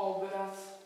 obraz